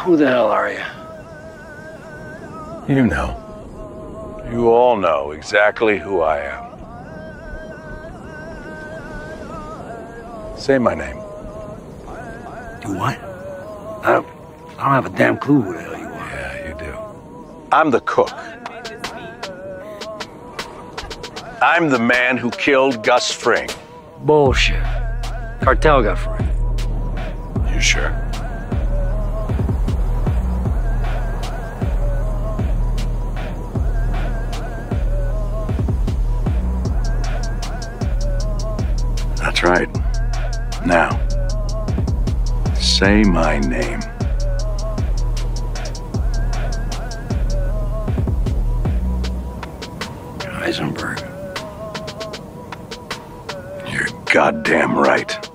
who the hell are you? You know. You all know exactly who I am. Say my name. Do what? I don't, I don't have a damn clue who the hell you are. Yeah, you do. I'm the cook. I'm the man who killed Gus Fring. Bullshit. Cartel got Fring. You sure? That's right. Now, say my name. Heisenberg. You're goddamn right.